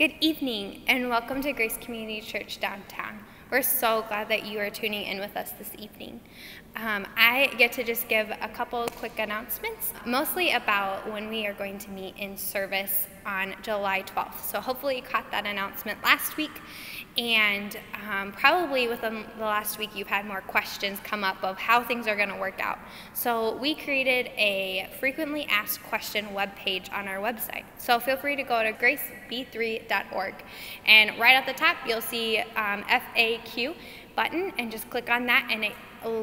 Good evening, and welcome to Grace Community Church downtown. We're so glad that you are tuning in with us this evening. Um, I get to just give a couple quick announcements, mostly about when we are going to meet in service on July 12th. So hopefully you caught that announcement last week, and um, probably within the last week you've had more questions come up of how things are going to work out. So we created a frequently asked question webpage on our website. So feel free to go to graceb3.org, and right at the top you'll see um, FAQ button, and just click on that, and it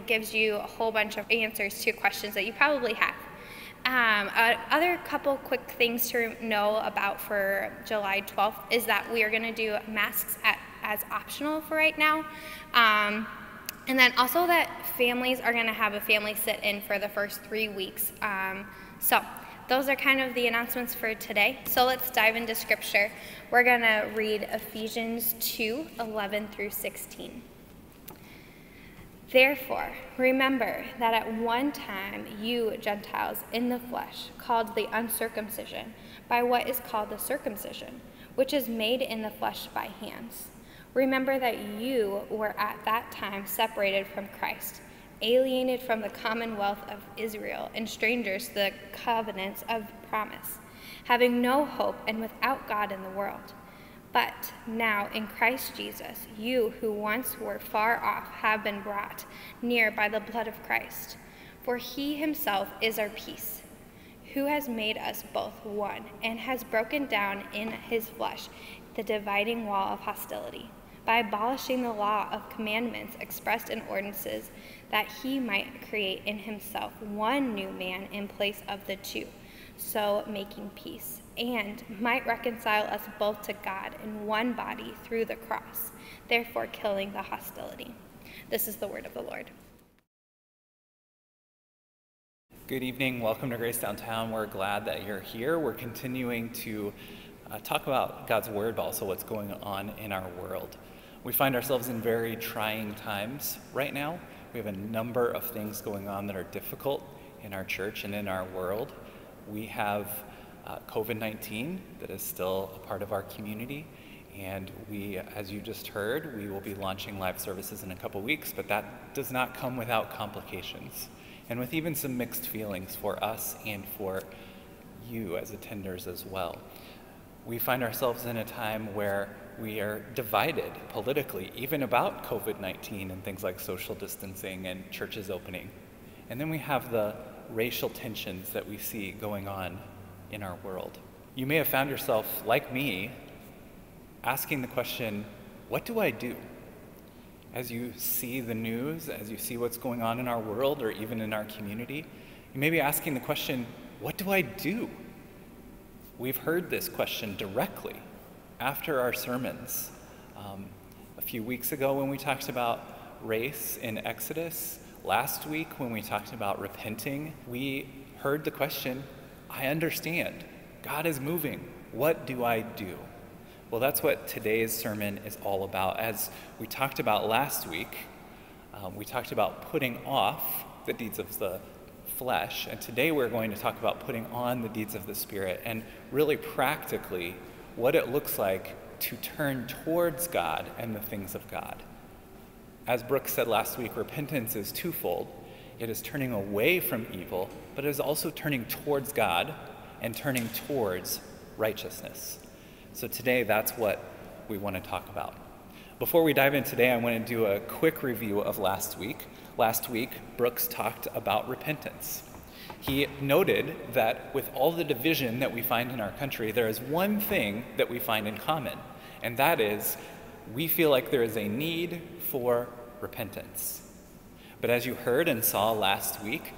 gives you a whole bunch of answers to questions that you probably have. Um, uh, other couple quick things to know about for July 12th is that we are going to do masks at, as optional for right now. Um, and then also that families are going to have a family sit in for the first three weeks. Um, so those are kind of the announcements for today. So let's dive into scripture. We're going to read Ephesians 2 11 through 16. Therefore, remember that at one time you, Gentiles, in the flesh, called the uncircumcision by what is called the circumcision, which is made in the flesh by hands. Remember that you were at that time separated from Christ, alienated from the commonwealth of Israel, and strangers to the covenants of promise, having no hope and without God in the world. But now in Christ Jesus, you who once were far off have been brought near by the blood of Christ. For he himself is our peace, who has made us both one and has broken down in his flesh the dividing wall of hostility by abolishing the law of commandments expressed in ordinances, that he might create in himself one new man in place of the two, so making peace and might reconcile us both to God in one body through the cross, therefore killing the hostility. This is the word of the Lord. Good evening. Welcome to Grace Downtown. We're glad that you're here. We're continuing to uh, talk about God's word, but also what's going on in our world. We find ourselves in very trying times right now. We have a number of things going on that are difficult in our church and in our world. We have uh, COVID 19 that is still a part of our community. And we, as you just heard, we will be launching live services in a couple weeks, but that does not come without complications and with even some mixed feelings for us and for you as attenders as well. We find ourselves in a time where we are divided politically, even about COVID 19 and things like social distancing and churches opening. And then we have the racial tensions that we see going on in our world. You may have found yourself, like me, asking the question, What do I do? As you see the news, as you see what's going on in our world or even in our community, you may be asking the question, What do I do? We've heard this question directly after our sermons. Um, a few weeks ago, when we talked about race in Exodus, last week, when we talked about repenting, we heard the question I understand. God is moving. What do I do? Well, that's what today's sermon is all about. As we talked about last week, um, we talked about putting off the deeds of the flesh, and today we're going to talk about putting on the deeds of the Spirit and really practically what it looks like to turn towards God and the things of God. As Brooks said last week, repentance is twofold. It is turning away from evil, but it is also turning towards God and turning towards righteousness. So today, that's what we want to talk about. Before we dive in today, I want to do a quick review of last week. Last week, Brooks talked about repentance. He noted that with all the division that we find in our country, there is one thing that we find in common, and that is we feel like there is a need for repentance. But as you heard and saw last week,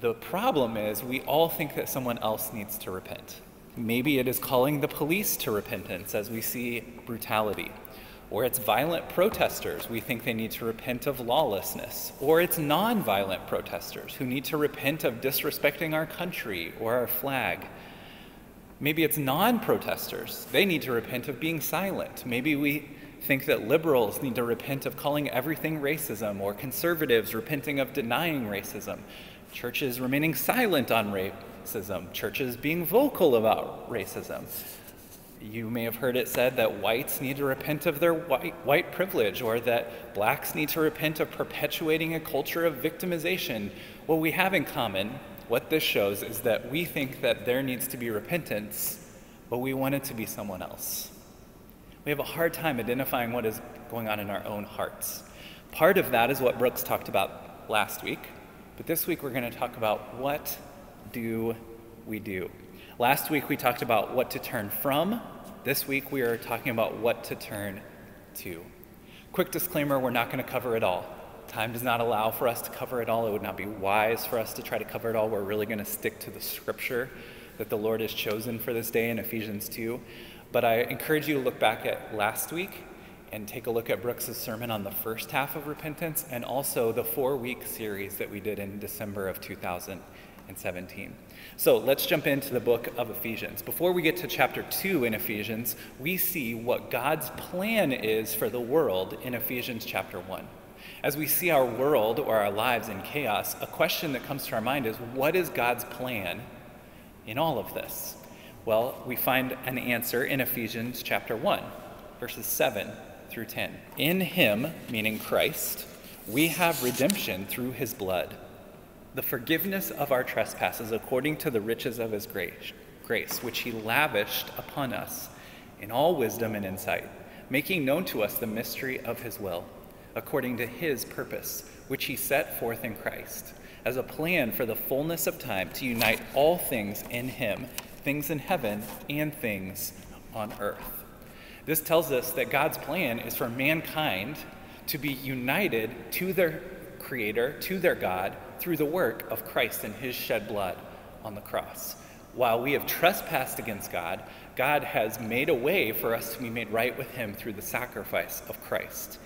the problem is we all think that someone else needs to repent. Maybe it is calling the police to repentance as we see brutality. Or it's violent protesters. We think they need to repent of lawlessness. Or it's nonviolent protesters who need to repent of disrespecting our country or our flag. Maybe it's non protesters. They need to repent of being silent. Maybe we think that liberals need to repent of calling everything racism, or conservatives repenting of denying racism, churches remaining silent on racism, churches being vocal about racism. You may have heard it said that whites need to repent of their white, white privilege or that blacks need to repent of perpetuating a culture of victimization. What we have in common, what this shows, is that we think that there needs to be repentance, but we want it to be someone else. We have a hard time identifying what is going on in our own hearts. Part of that is what Brooks talked about last week, but this week we're going to talk about what do we do. Last week we talked about what to turn from. This week we are talking about what to turn to. Quick disclaimer we're not going to cover it all. Time does not allow for us to cover it all. It would not be wise for us to try to cover it all. We're really going to stick to the scripture that the Lord has chosen for this day in Ephesians 2. But I encourage you to look back at last week and take a look at Brooks' sermon on the first half of repentance and also the four week series that we did in December of 2017. So let's jump into the book of Ephesians. Before we get to chapter 2 in Ephesians, we see what God's plan is for the world in Ephesians chapter 1. As we see our world or our lives in chaos, a question that comes to our mind is what is God's plan in all of this? Well, we find an answer in Ephesians chapter 1, verses 7 through 10. In him, meaning Christ, we have redemption through his blood the forgiveness of our trespasses according to the riches of his grace, grace, which he lavished upon us in all wisdom and insight, making known to us the mystery of his will, according to his purpose, which he set forth in Christ, as a plan for the fullness of time to unite all things in him, things in heaven and things on earth. This tells us that God's plan is for mankind to be united to their Creator, to their God, through the work of Christ and his shed blood on the cross. While we have trespassed against God, God has made a way for us to be made right with him through the sacrifice of Christ.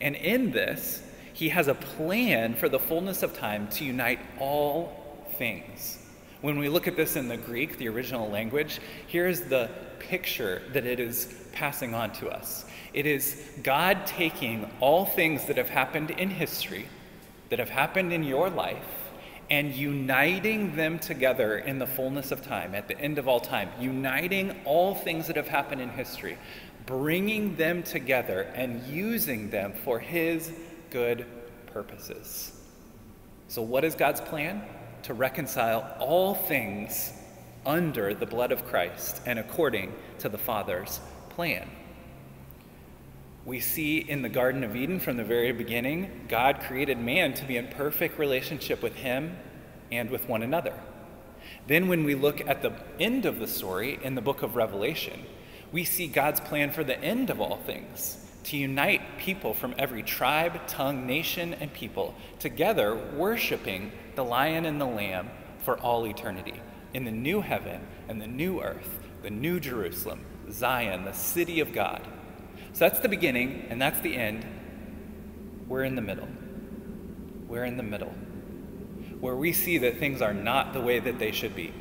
And in this, he has a plan for the fullness of time to unite all things. When we look at this in the Greek, the original language, here's the picture that it is passing on to us. It is God taking all things that have happened in history that have happened in your life and uniting them together in the fullness of time, at the end of all time, uniting all things that have happened in history, bringing them together and using them for His good purposes. So, what is God's plan? To reconcile all things under the blood of Christ and according to the Father's plan. We see in the Garden of Eden from the very beginning, God created man to be in perfect relationship with him and with one another. Then, when we look at the end of the story in the book of Revelation, we see God's plan for the end of all things to unite people from every tribe, tongue, nation, and people together, worshiping the lion and the lamb for all eternity in the new heaven and the new earth, the new Jerusalem, Zion, the city of God so that's the beginning, and that's the end. We're in the middle. We're in the middle, where we see that things are not the way that they should be.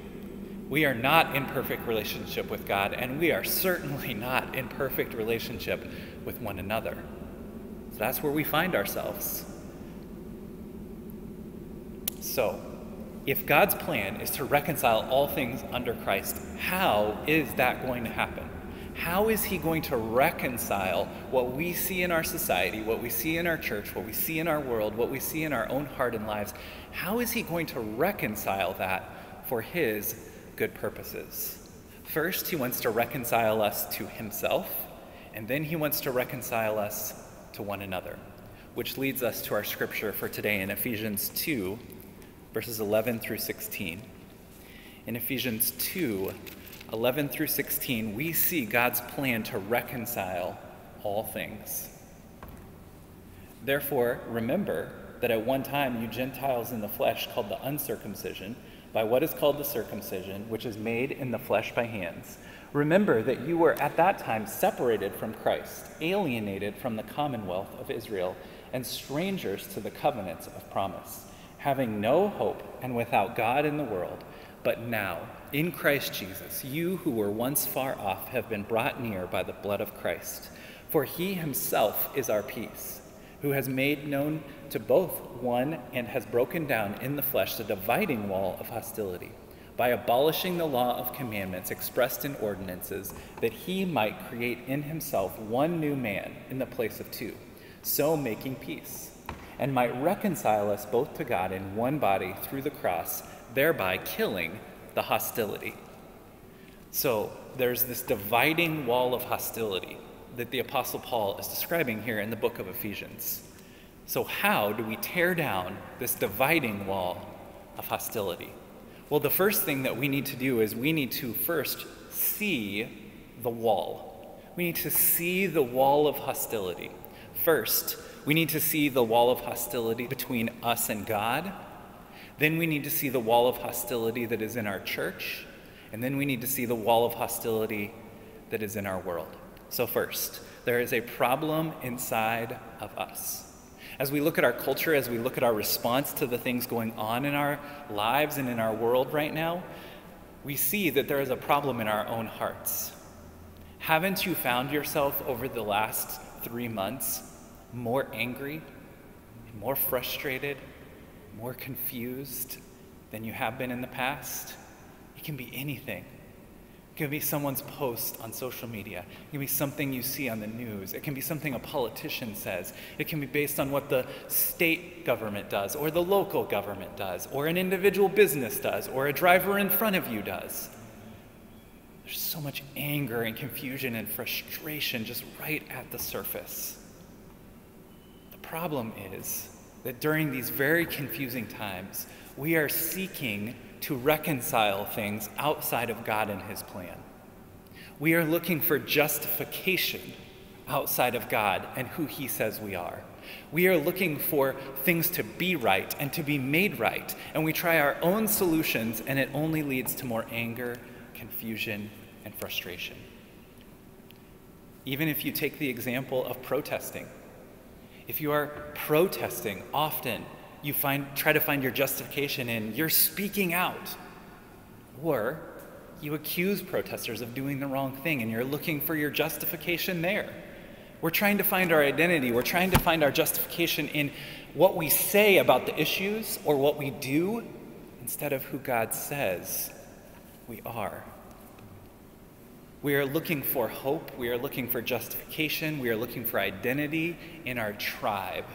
We are not in perfect relationship with God, and we are certainly not in perfect relationship with one another. So that's where we find ourselves. So, if God's plan is to reconcile all things under Christ, how is that going to happen? how is he going to reconcile what we see in our society, what we see in our church, what we see in our world, what we see in our own heart and lives? How is he going to reconcile that for his good purposes? First, he wants to reconcile us to himself, and then he wants to reconcile us to one another, which leads us to our scripture for today in Ephesians 2, verses 11 through 16. In Ephesians 2, 11 through 16, we see God's plan to reconcile all things. Therefore, remember that at one time you Gentiles in the flesh called the uncircumcision by what is called the circumcision, which is made in the flesh by hands. Remember that you were at that time separated from Christ, alienated from the commonwealth of Israel, and strangers to the covenants of promise, having no hope and without God in the world. But now, in Christ Jesus, you who were once far off have been brought near by the blood of Christ. For he himself is our peace, who has made known to both one and has broken down in the flesh the dividing wall of hostility by abolishing the law of commandments expressed in ordinances, that he might create in himself one new man in the place of two, so making peace, and might reconcile us both to God in one body through the cross, thereby killing the hostility. So there's this dividing wall of hostility that the Apostle Paul is describing here in the book of Ephesians. So, how do we tear down this dividing wall of hostility? Well, the first thing that we need to do is we need to first see the wall. We need to see the wall of hostility. First, we need to see the wall of hostility between us and God. Then we need to see the wall of hostility that is in our church. And then we need to see the wall of hostility that is in our world. So, first, there is a problem inside of us. As we look at our culture, as we look at our response to the things going on in our lives and in our world right now, we see that there is a problem in our own hearts. Haven't you found yourself over the last three months more angry, more frustrated, more confused than you have been in the past? It can be anything. It can be someone's post on social media. It can be something you see on the news. It can be something a politician says. It can be based on what the state government does, or the local government does, or an individual business does, or a driver in front of you does. There's so much anger and confusion and frustration just right at the surface. Problem is that during these very confusing times, we are seeking to reconcile things outside of God and His plan. We are looking for justification outside of God and who He says we are. We are looking for things to be right and to be made right, and we try our own solutions, and it only leads to more anger, confusion, and frustration. Even if you take the example of protesting, if you are protesting often you find, try to find your justification in you're speaking out. Or you accuse protesters of doing the wrong thing and you're looking for your justification there. We're trying to find our identity. We're trying to find our justification in what we say about the issues or what we do instead of who God says we are. We are looking for hope. We are looking for justification. We are looking for identity in our tribe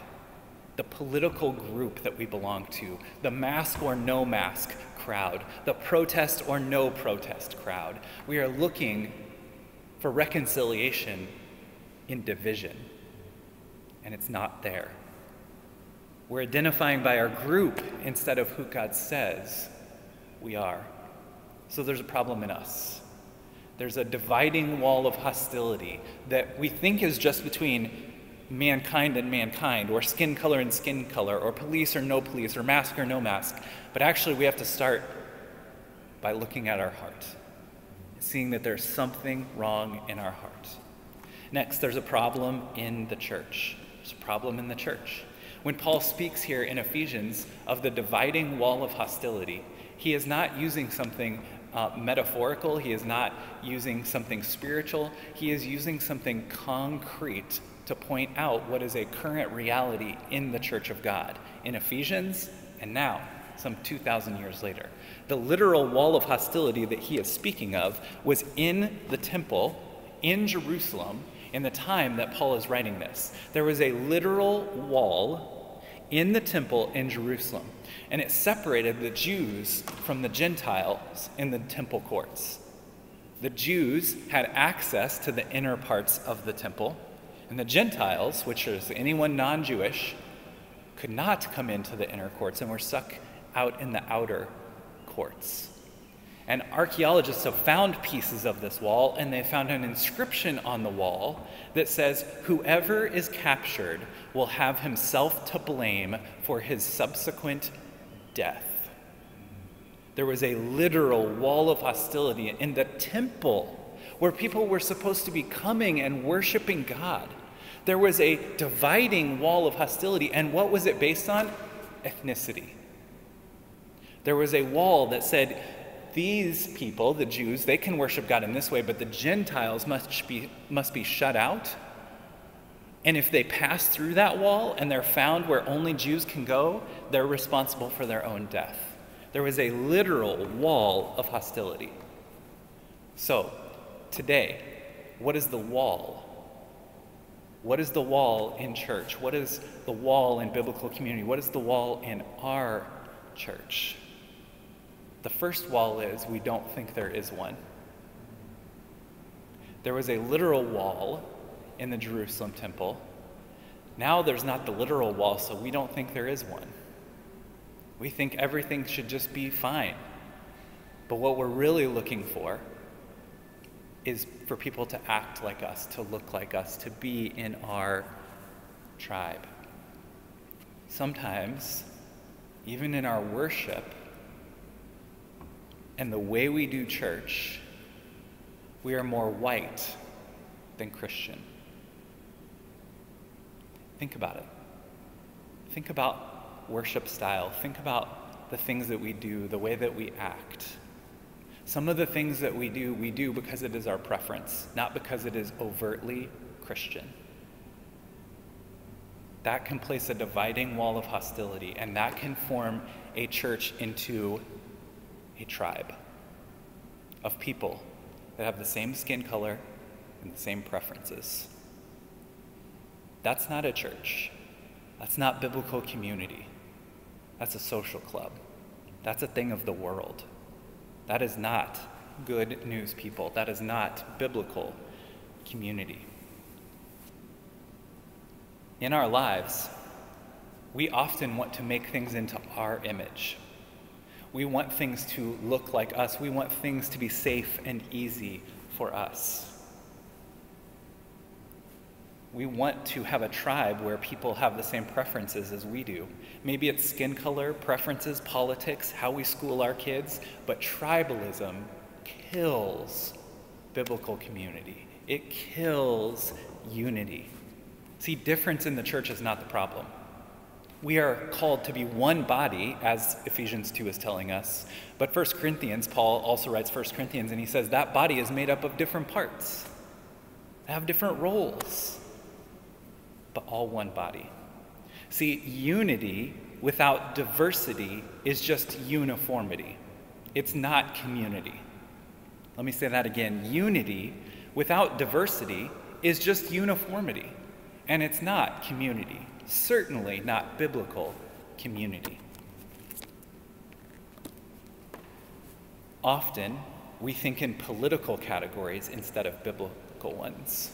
the political group that we belong to, the mask or no mask crowd, the protest or no protest crowd. We are looking for reconciliation in division, and it's not there. We're identifying by our group instead of who God says we are. So there's a problem in us. There's a dividing wall of hostility that we think is just between mankind and mankind, or skin color and skin color, or police or no police, or mask or no mask. But actually, we have to start by looking at our heart, seeing that there's something wrong in our heart. Next, there's a problem in the church. There's a problem in the church. When Paul speaks here in Ephesians of the dividing wall of hostility, he is not using something uh, metaphorical, he is not using something spiritual, he is using something concrete to point out what is a current reality in the church of God in Ephesians and now, some 2,000 years later. The literal wall of hostility that he is speaking of was in the temple in Jerusalem in the time that Paul is writing this. There was a literal wall in the temple in Jerusalem, and it separated the Jews from the Gentiles in the temple courts. The Jews had access to the inner parts of the temple and the Gentiles, which is anyone non Jewish, could not come into the inner courts and were stuck out in the outer courts. And archaeologists have found pieces of this wall, and they found an inscription on the wall that says, Whoever is captured will have himself to blame for his subsequent death. There was a literal wall of hostility in the temple where people were supposed to be coming and worshiping God. There was a dividing wall of hostility. And what was it based on? Ethnicity. There was a wall that said, these people, the Jews, they can worship God in this way, but the Gentiles must be, must be shut out. And if they pass through that wall and they're found where only Jews can go, they're responsible for their own death. There was a literal wall of hostility. So, today, what is the wall? What is the wall in church? What is the wall in biblical community? What is the wall in our church? The first wall is we don't think there is one. There was a literal wall in the Jerusalem temple. Now there's not the literal wall, so we don't think there is one. We think everything should just be fine. But what we're really looking for is for people to act like us, to look like us, to be in our tribe. Sometimes, even in our worship and the way we do church, we are more white than Christian. Think about it. Think about worship style. Think about the things that we do, the way that we act. Some of the things that we do, we do because it is our preference, not because it is overtly Christian. That can place a dividing wall of hostility, and that can form a church into a tribe of people that have the same skin color and the same preferences. That's not a church. That's not biblical community. That's a social club. That's a thing of the world. That is not good news, people. That is not biblical community. In our lives, we often want to make things into our image. We want things to look like us. We want things to be safe and easy for us. We want to have a tribe where people have the same preferences as we do. Maybe it's skin color, preferences, politics, how we school our kids, but tribalism kills biblical community. It kills unity. See, difference in the church is not the problem. We are called to be one body, as Ephesians 2 is telling us. But 1 Corinthians, Paul also writes 1 Corinthians, and he says that body is made up of different parts, they have different roles but all one body. See, unity without diversity is just uniformity, it's not community. Let me say that again. Unity without diversity is just uniformity, and it's not community, certainly not biblical community. Often, we think in political categories instead of biblical ones.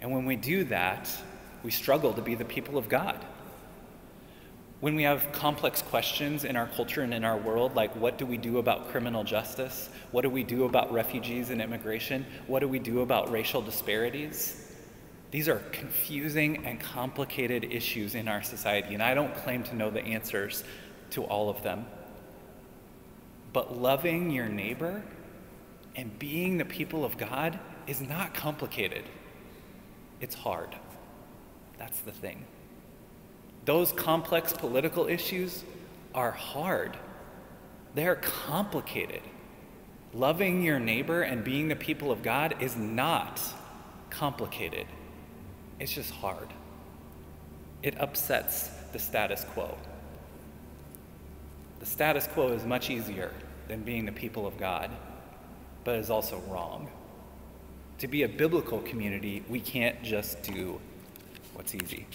And when we do that, we struggle to be the people of God. When we have complex questions in our culture and in our world, like what do we do about criminal justice? What do we do about refugees and immigration? What do we do about racial disparities? These are confusing and complicated issues in our society, and I don't claim to know the answers to all of them. But loving your neighbor and being the people of God is not complicated. It's hard. That's the thing. Those complex political issues are hard, they're complicated. Loving your neighbor and being the people of God is not complicated, it's just hard. It upsets the status quo. The status quo is much easier than being the people of God, but is also wrong. To be a biblical community, we can't just do what's easy.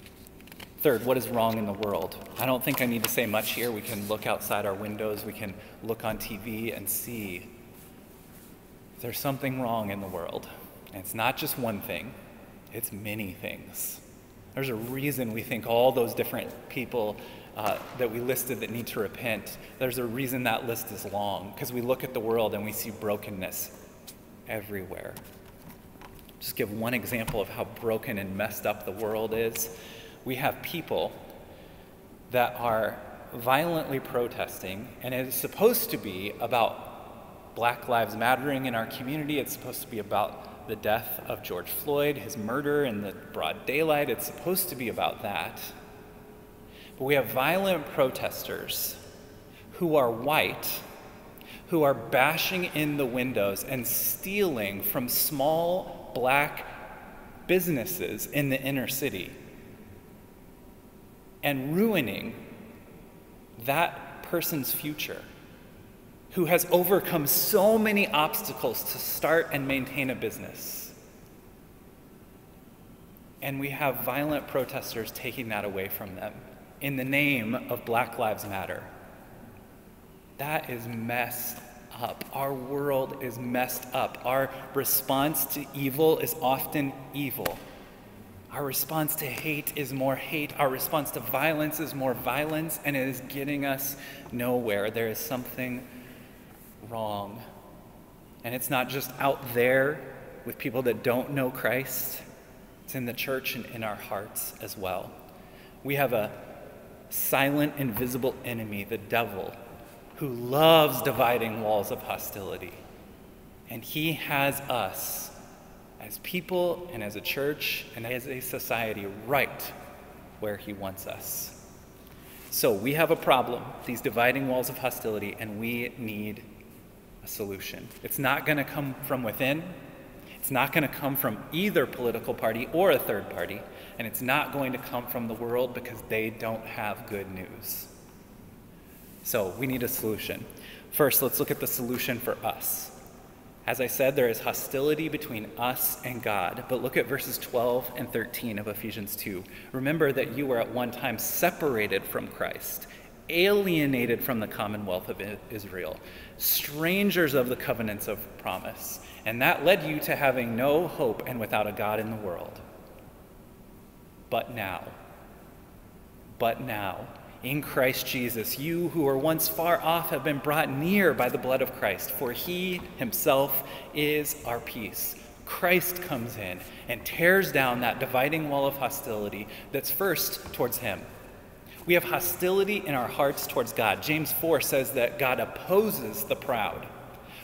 Third, what is wrong in the world? I don't think I need to say much here. We can look outside our windows, we can look on TV and see there's something wrong in the world. And it's not just one thing, it's many things. There's a reason we think all those different people uh, that we listed that need to repent, there's a reason that list is long, because we look at the world and we see brokenness everywhere. Just give one example of how broken and messed up the world is. We have people that are violently protesting, and it is supposed to be about Black Lives Mattering in our community. It's supposed to be about the death of George Floyd, his murder in the broad daylight. It's supposed to be about that. But we have violent protesters who are white, who are bashing in the windows and stealing from small black businesses in the inner city and ruining that person's future, who has overcome so many obstacles to start and maintain a business. And we have violent protesters taking that away from them in the name of Black Lives Matter. That is messed up. Our world is messed up. Our response to evil is often evil. Our response to hate is more hate. Our response to violence is more violence, and it is getting us nowhere. There is something wrong. And it's not just out there with people that don't know Christ, it's in the church and in our hearts as well. We have a silent, invisible enemy, the devil, who loves dividing walls of hostility. And he has us as people and as a church and as a society right where he wants us. So we have a problem, these dividing walls of hostility, and we need a solution. It's not going to come from within. It's not going to come from either political party or a third party, and it's not going to come from the world because they don't have good news. So we need a solution. First, let's look at the solution for us. As I said, there is hostility between us and God, but look at verses 12 and 13 of Ephesians 2. Remember that you were at one time separated from Christ, alienated from the commonwealth of Israel, strangers of the covenants of promise, and that led you to having no hope and without a God in the world. But now, but now, in Christ Jesus. You who were once far off have been brought near by the blood of Christ, for he himself is our peace. Christ comes in and tears down that dividing wall of hostility that's first towards him. We have hostility in our hearts towards God. James 4 says that God opposes the proud.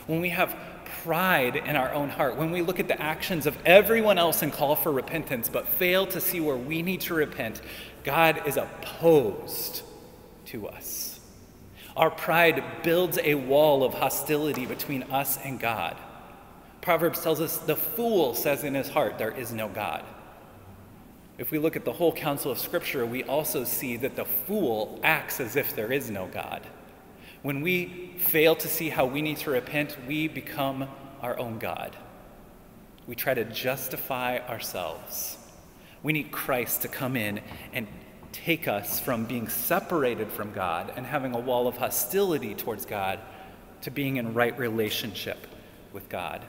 When we have pride in our own heart, when we look at the actions of everyone else and call for repentance but fail to see where we need to repent, God is opposed to us. Our pride builds a wall of hostility between us and God. Proverbs tells us the fool says in his heart, There is no God. If we look at the whole counsel of Scripture, we also see that the fool acts as if there is no God. When we fail to see how we need to repent, we become our own God. We try to justify ourselves. We need Christ to come in and take us from being separated from God and having a wall of hostility towards God to being in right relationship with God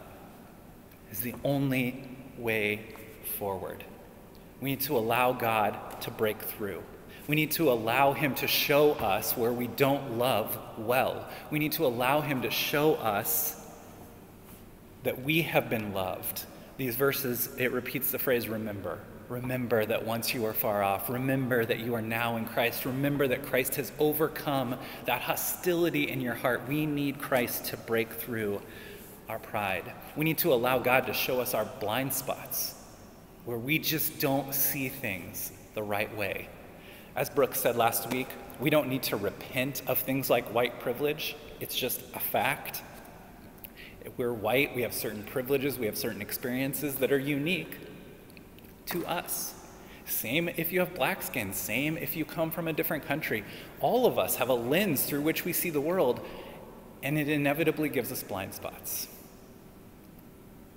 is the only way forward. We need to allow God to break through. We need to allow Him to show us where we don't love well. We need to allow Him to show us that we have been loved. These verses, it repeats the phrase remember. Remember that once you were far off. Remember that you are now in Christ. Remember that Christ has overcome that hostility in your heart. We need Christ to break through our pride. We need to allow God to show us our blind spots where we just don't see things the right way. As Brooke said last week, we don't need to repent of things like white privilege, it's just a fact. If we're white, we have certain privileges, we have certain experiences that are unique to us. Same if you have black skin, same if you come from a different country. All of us have a lens through which we see the world, and it inevitably gives us blind spots.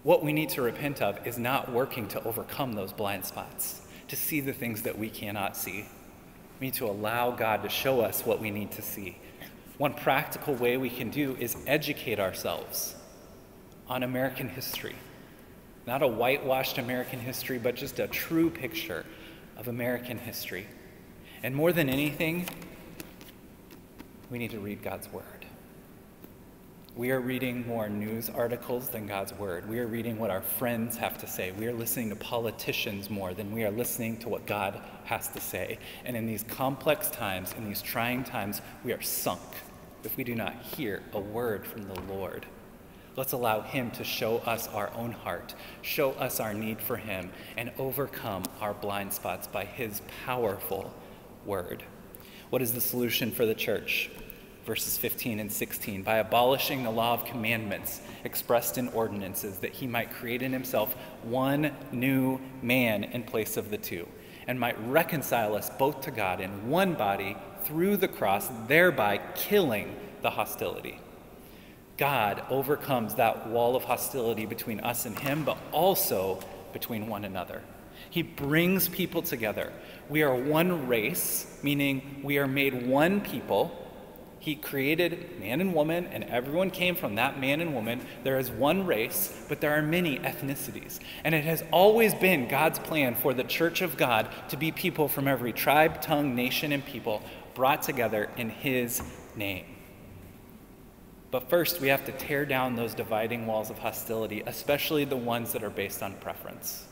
What we need to repent of is not working to overcome those blind spots, to see the things that we cannot see. We need to allow God to show us what we need to see. One practical way we can do is educate ourselves on American history. Not a whitewashed American history, but just a true picture of American history. And more than anything, we need to read God's Word. We are reading more news articles than God's Word. We are reading what our friends have to say. We are listening to politicians more than we are listening to what God has to say. And in these complex times, in these trying times, we are sunk if we do not hear a word from the Lord. Let's allow Him to show us our own heart, show us our need for Him, and overcome our blind spots by His powerful word. What is the solution for the church? Verses 15 and 16 by abolishing the law of commandments expressed in ordinances, that He might create in Himself one new man in place of the two, and might reconcile us both to God in one body through the cross, thereby killing the hostility. God overcomes that wall of hostility between us and Him, but also between one another. He brings people together. We are one race, meaning we are made one people. He created man and woman, and everyone came from that man and woman. There is one race, but there are many ethnicities. And it has always been God's plan for the church of God to be people from every tribe, tongue, nation, and people brought together in His name. But first, we have to tear down those dividing walls of hostility, especially the ones that are based on preference.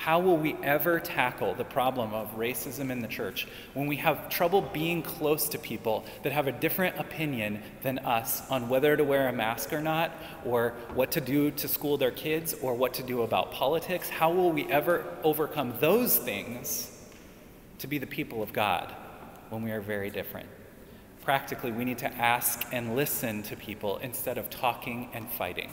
How will we ever tackle the problem of racism in the church when we have trouble being close to people that have a different opinion than us on whether to wear a mask or not, or what to do to school their kids, or what to do about politics? How will we ever overcome those things to be the people of God when we are very different? Practically, we need to ask and listen to people instead of talking and fighting.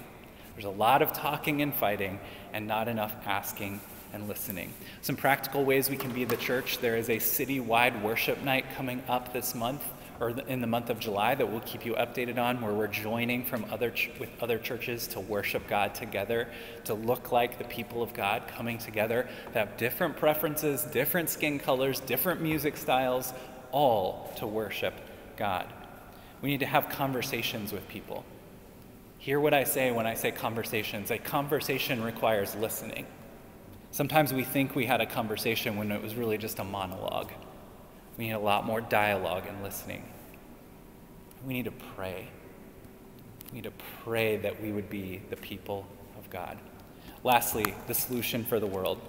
There's a lot of talking and fighting and not enough asking and listening. Some practical ways we can be the church there is a citywide worship night coming up this month or in the month of July that we'll keep you updated on where we're joining from other ch- with other churches to worship God together to look like the people of God coming together that have different preferences, different skin colors, different music styles all to worship God. We need to have conversations with people. Hear what I say when I say conversations. A conversation requires listening. Sometimes we think we had a conversation when it was really just a monologue. We need a lot more dialogue and listening. We need to pray. We need to pray that we would be the people of God. Lastly, the solution for the world.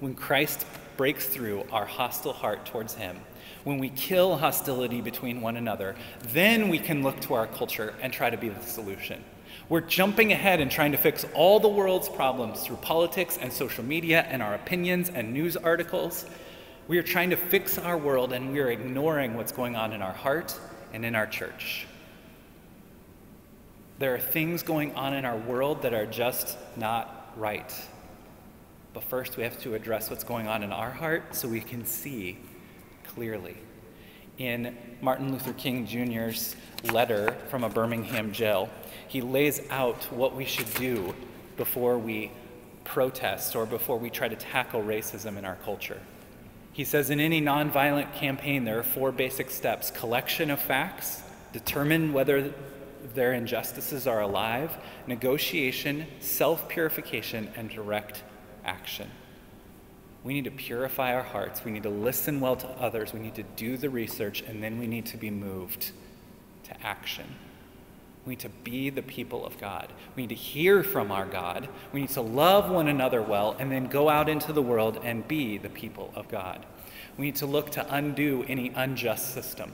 When Christ breaks through our hostile heart towards Him, when we kill hostility between one another, then we can look to our culture and try to be the solution. We're jumping ahead and trying to fix all the world's problems through politics and social media and our opinions and news articles. We are trying to fix our world and we are ignoring what's going on in our heart and in our church. There are things going on in our world that are just not right. But first, we have to address what's going on in our heart so we can see clearly. In Martin Luther King Jr.'s letter from a Birmingham jail, he lays out what we should do before we protest or before we try to tackle racism in our culture. He says in any nonviolent campaign, there are four basic steps collection of facts, determine whether their injustices are alive, negotiation, self purification, and direct action. We need to purify our hearts. We need to listen well to others. We need to do the research, and then we need to be moved to action. We need to be the people of God. We need to hear from our God. We need to love one another well and then go out into the world and be the people of God. We need to look to undo any unjust system.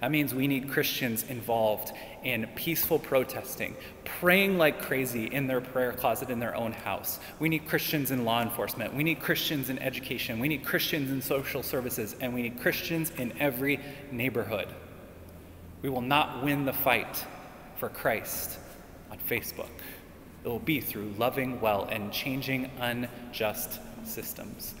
That means we need Christians involved in peaceful protesting, praying like crazy in their prayer closet in their own house. We need Christians in law enforcement. We need Christians in education. We need Christians in social services. And we need Christians in every neighborhood. We will not win the fight for Christ on Facebook. It will be through loving well and changing unjust systems.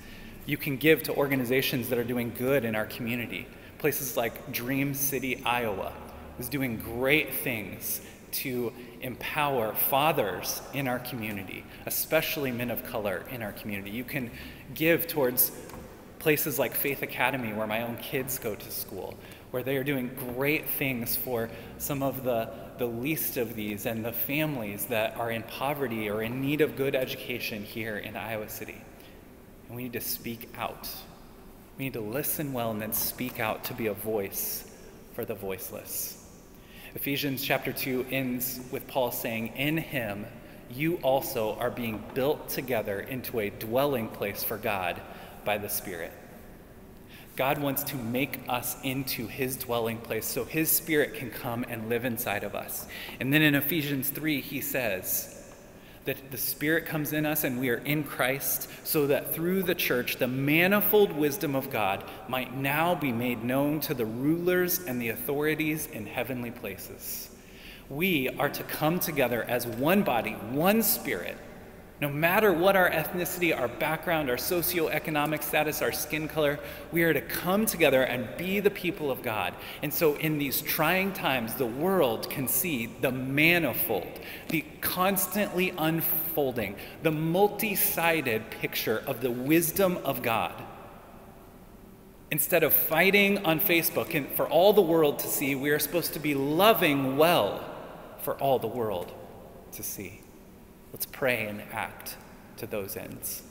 You can give to organizations that are doing good in our community. Places like Dream City, Iowa is doing great things to empower fathers in our community, especially men of color in our community. You can give towards places like Faith Academy, where my own kids go to school, where they are doing great things for some of the the least of these and the families that are in poverty or in need of good education here in Iowa City. And we need to speak out. We need to listen well and then speak out to be a voice for the voiceless. Ephesians chapter 2 ends with Paul saying, In him you also are being built together into a dwelling place for God by the Spirit. God wants to make us into his dwelling place so his spirit can come and live inside of us. And then in Ephesians 3, he says that the spirit comes in us and we are in Christ so that through the church, the manifold wisdom of God might now be made known to the rulers and the authorities in heavenly places. We are to come together as one body, one spirit, No matter what our ethnicity, our background, our socioeconomic status, our skin color, we are to come together and be the people of God. And so, in these trying times, the world can see the manifold, the constantly unfolding, the multi sided picture of the wisdom of God. Instead of fighting on Facebook and for all the world to see, we are supposed to be loving well for all the world to see. Let's pray and act to those ends.